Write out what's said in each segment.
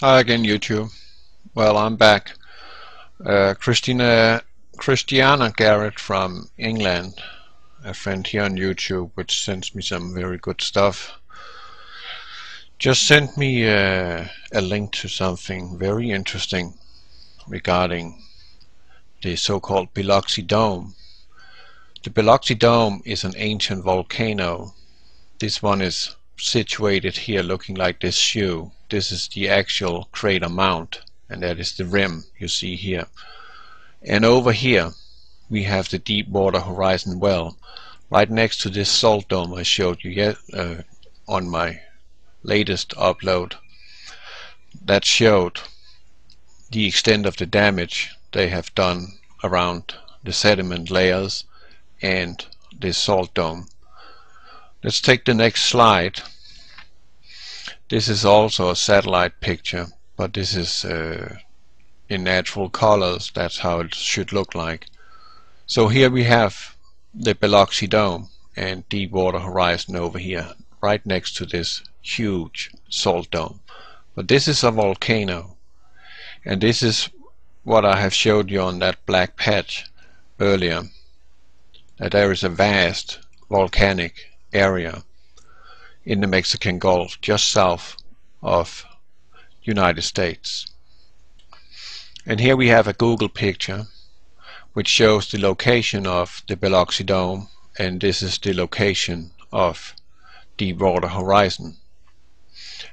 Hi again YouTube. Well I'm back. Uh, Christina Christiana Garrett from England, a friend here on YouTube which sends me some very good stuff. Just sent me uh, a link to something very interesting regarding the so-called Biloxi Dome. The Biloxi Dome is an ancient volcano. This one is situated here looking like this shoe this is the actual crater mount and that is the rim you see here. And over here we have the Deepwater Horizon well. Right next to this salt dome I showed you yet uh, on my latest upload that showed the extent of the damage they have done around the sediment layers and this salt dome. Let's take the next slide this is also a satellite picture, but this is uh, in natural colors. That's how it should look like. So here we have the Biloxi Dome and Deepwater Horizon over here, right next to this huge salt dome. But this is a volcano, and this is what I have showed you on that black patch earlier, that there is a vast volcanic area in the Mexican Gulf, just south of United States. And here we have a Google picture which shows the location of the Biloxi Dome and this is the location of Deepwater Horizon.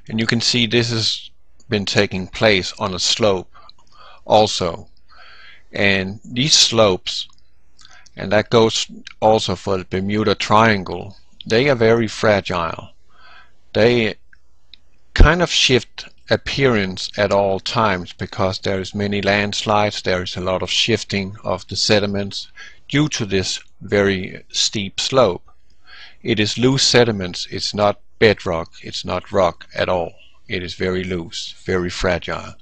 And you can see this has been taking place on a slope also. And these slopes, and that goes also for the Bermuda Triangle, they are very fragile they kind of shift appearance at all times because there is many landslides there is a lot of shifting of the sediments due to this very steep slope. It is loose sediments it's not bedrock it's not rock at all. It is very loose very fragile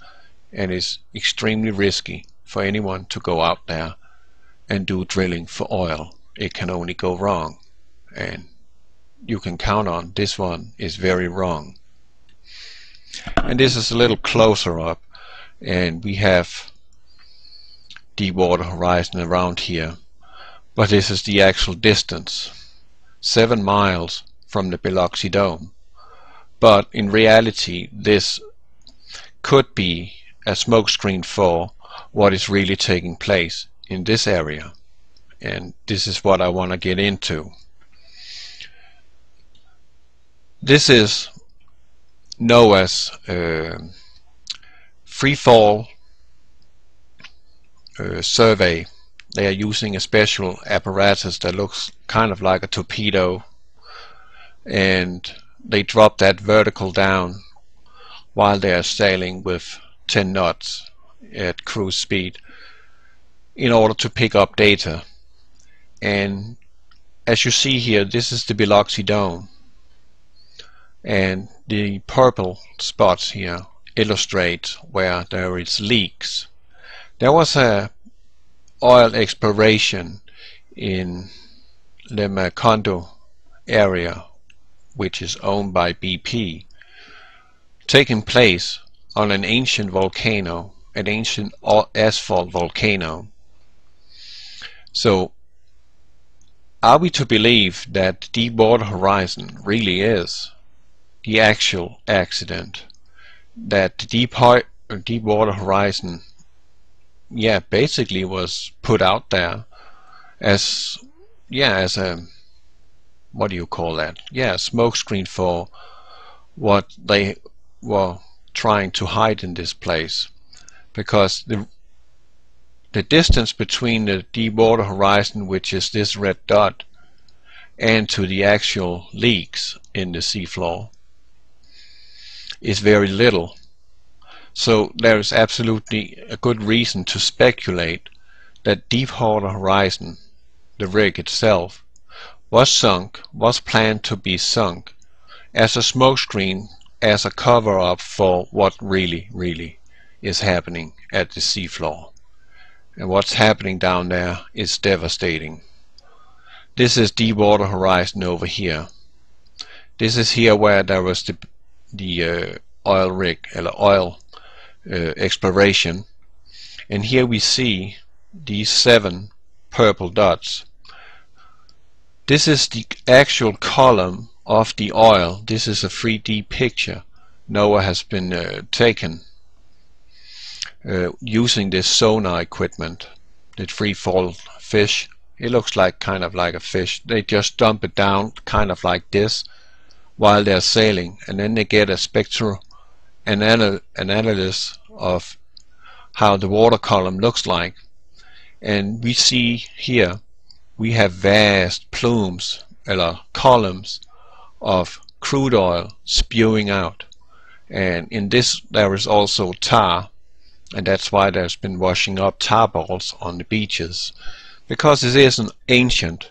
and is extremely risky for anyone to go out there and do drilling for oil. It can only go wrong and you can count on. This one is very wrong. And this is a little closer up and we have Deepwater Horizon around here but this is the actual distance seven miles from the Biloxi Dome. But in reality this could be a smokescreen for what is really taking place in this area. And this is what I want to get into this is NOAA's uh, free fall uh, survey. They are using a special apparatus that looks kind of like a torpedo. And they drop that vertical down while they are sailing with 10 knots at cruise speed in order to pick up data. And as you see here this is the Biloxi Dome and the purple spots here illustrate where there is leaks. There was a oil exploration in the Macondo area which is owned by BP taking place on an ancient volcano an ancient asphalt volcano so are we to believe that Deepwater Horizon really is the actual accident that the deep, Deepwater Horizon yeah basically was put out there as yeah as a what do you call that? Yeah smokescreen for what they were trying to hide in this place. Because the the distance between the Deepwater Horizon which is this red dot and to the actual leaks in the seafloor is very little. So there is absolutely a good reason to speculate that Deepwater Horizon, the rig itself, was sunk, was planned to be sunk as a smokescreen, as a cover-up for what really, really is happening at the seafloor. And what's happening down there is devastating. This is Deepwater Horizon over here. This is here where there was the the uh, oil rig, or oil uh, exploration. And here we see these seven purple dots. This is the actual column of the oil. This is a 3D picture NOAA has been uh, taken uh, using this sonar equipment, the free fall fish. It looks like kind of like a fish. They just dump it down kind of like this while they're sailing and then they get a spectral anal analysis of how the water column looks like. And we see here we have vast plumes or columns of crude oil spewing out. And in this there is also tar and that's why there's been washing up tar balls on the beaches because it is an ancient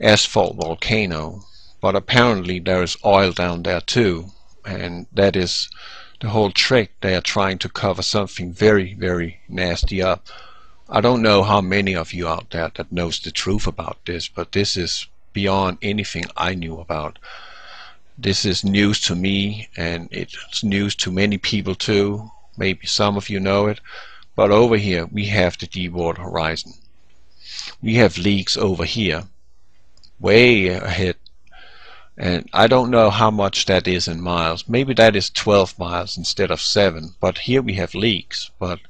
asphalt volcano but apparently there is oil down there too and that is the whole trick. They are trying to cover something very very nasty up. I don't know how many of you out there that knows the truth about this but this is beyond anything I knew about. This is news to me and it's news to many people too. Maybe some of you know it. But over here we have the Deepwater Horizon. We have leaks over here way ahead and I don't know how much that is in miles. Maybe that is 12 miles instead of 7 but here we have leaks but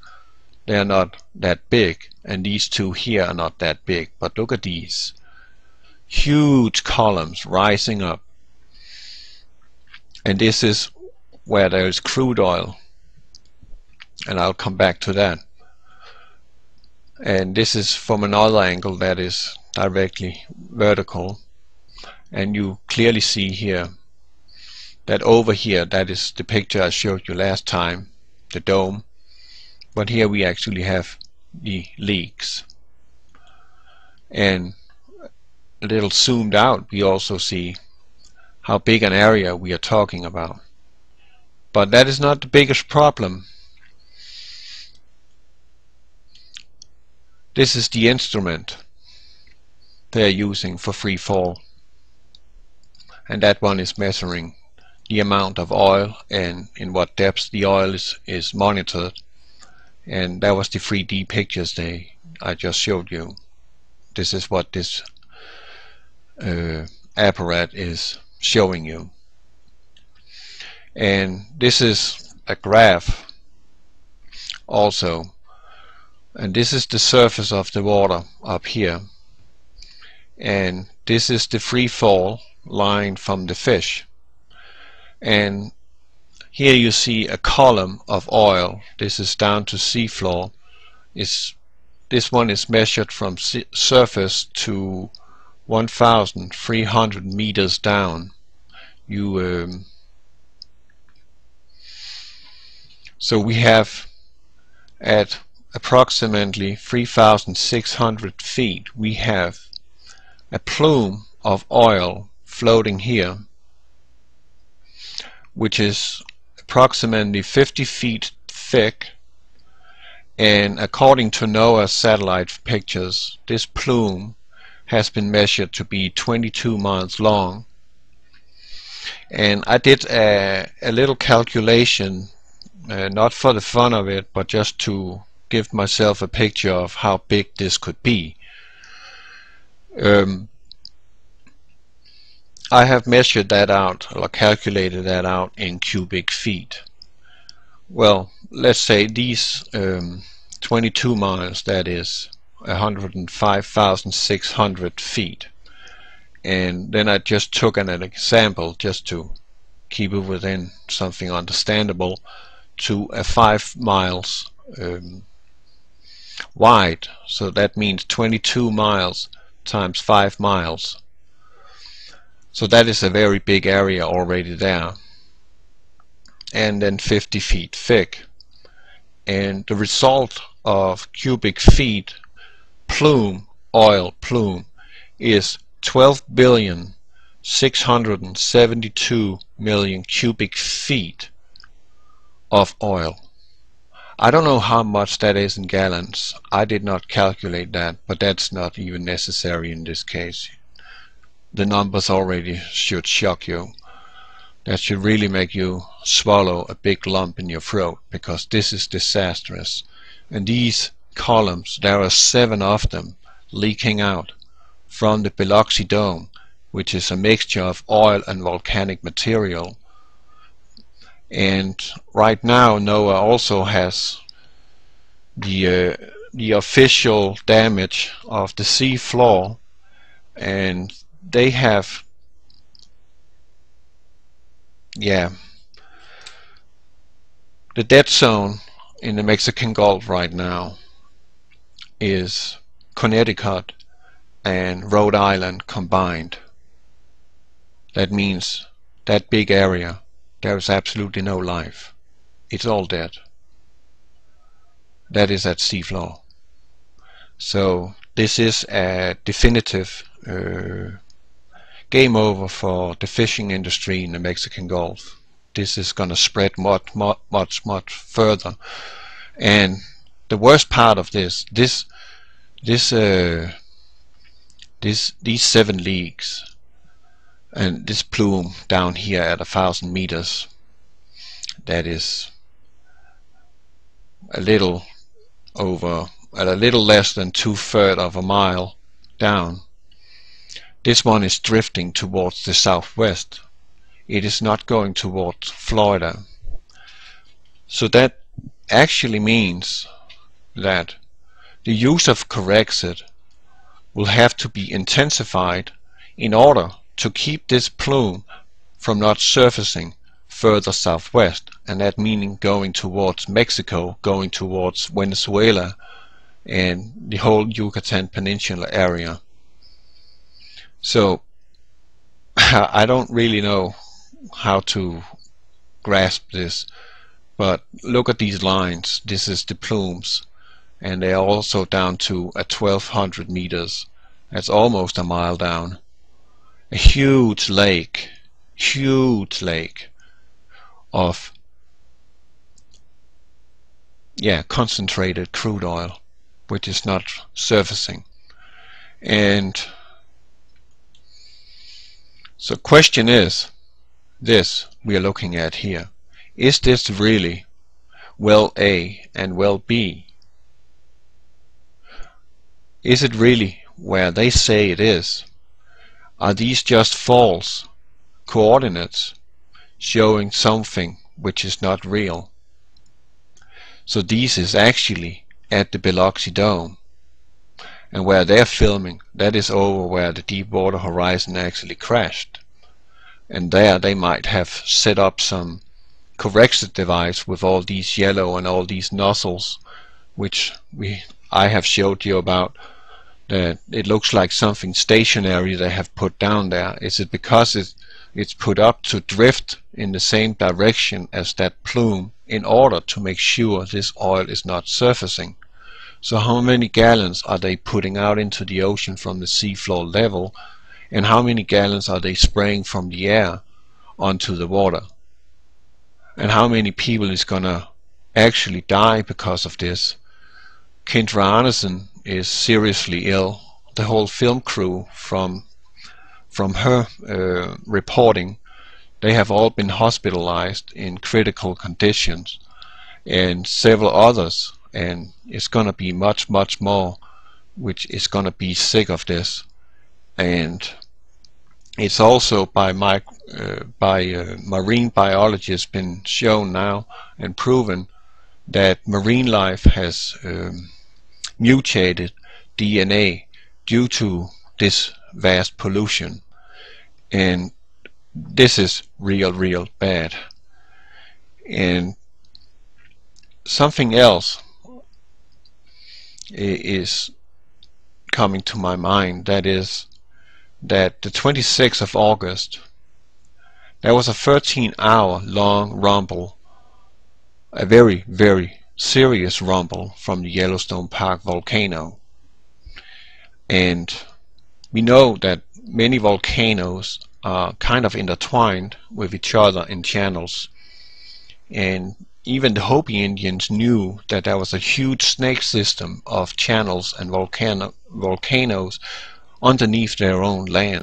they are not that big. And these two here are not that big but look at these. Huge columns rising up. And this is where there is crude oil. And I'll come back to that. And this is from another angle that is directly vertical and you clearly see here that over here that is the picture I showed you last time the dome. But here we actually have the leaks. And a little zoomed out we also see how big an area we are talking about. But that is not the biggest problem. This is the instrument they are using for free fall and that one is measuring the amount of oil and in what depth the oil is, is monitored. And that was the 3D pictures they I just showed you. This is what this uh, apparatus is showing you. And this is a graph also. And this is the surface of the water up here. And this is the free fall line from the fish. And here you see a column of oil. This is down to seafloor. Is this one is measured from surface to 1300 meters down. You um, so we have at approximately 3600 feet we have a plume of oil floating here which is approximately 50 feet thick. And according to NOAA satellite pictures this plume has been measured to be 22 miles long. And I did a, a little calculation uh, not for the fun of it but just to give myself a picture of how big this could be. Um, I have measured that out or calculated that out in cubic feet. Well, let's say these um, 22 miles, that is 105,600 feet. And then I just took an, an example just to keep it within something understandable to a 5 miles um, wide. So that means 22 miles times 5 miles so that is a very big area already there. And then 50 feet thick. And the result of cubic feet plume, oil plume, is 12 billion 672 million cubic feet of oil. I don't know how much that is in gallons. I did not calculate that, but that's not even necessary in this case the numbers already should shock you that should really make you swallow a big lump in your throat because this is disastrous. And these columns, there are seven of them leaking out from the Biloxi Dome, which is a mixture of oil and volcanic material. And right now NOAA also has the uh, the official damage of the sea floor and they have yeah the dead zone in the Mexican Gulf right now is Connecticut and Rhode Island combined. That means that big area there is absolutely no life. It's all dead. That is at seafloor so this is a definitive uh, game over for the fishing industry in the Mexican Gulf. This is going to spread much, much, much, much further. And the worst part of this, this, this, uh, this, these seven leagues, and this plume down here at a thousand meters, that is a little over, at a little less than two-thirds of a mile down this one is drifting towards the southwest. It is not going towards Florida. So that actually means that the use of Corexit will have to be intensified in order to keep this plume from not surfacing further southwest and that meaning going towards Mexico, going towards Venezuela and the whole Yucatan Peninsula area. So I don't really know how to grasp this, but look at these lines. This is the plumes, and they are also down to at 1200 meters. That's almost a mile down. A huge lake, huge lake of yeah concentrated crude oil, which is not surfacing, and so question is this we are looking at here. Is this really well A and well B? Is it really where they say it is? Are these just false coordinates showing something which is not real? So this is actually at the Biloxi Dome and where they're filming that is over where the Deepwater Horizon actually crashed. And there they might have set up some Corexit device with all these yellow and all these nozzles which we I have showed you about that it looks like something stationary they have put down there. Is it because it, it's put up to drift in the same direction as that plume in order to make sure this oil is not surfacing so how many gallons are they putting out into the ocean from the seafloor level and how many gallons are they spraying from the air onto the water? And how many people is gonna actually die because of this? Kendra Anderson is seriously ill. The whole film crew from from her uh, reporting they have all been hospitalized in critical conditions and several others and it's gonna be much much more which is gonna be sick of this. And it's also by my uh, by uh, marine biologists been shown now and proven that marine life has um, mutated DNA due to this vast pollution. And this is real real bad. And something else is coming to my mind. That is that the 26th of August there was a 13 hour long rumble a very very serious rumble from the Yellowstone Park volcano. And we know that many volcanoes are kind of intertwined with each other in channels. And even the Hopi Indians knew that there was a huge snake system of channels and volcano volcanoes underneath their own land.